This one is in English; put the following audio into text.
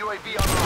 UAV on